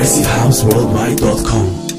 progressiveHouseWorldwide.com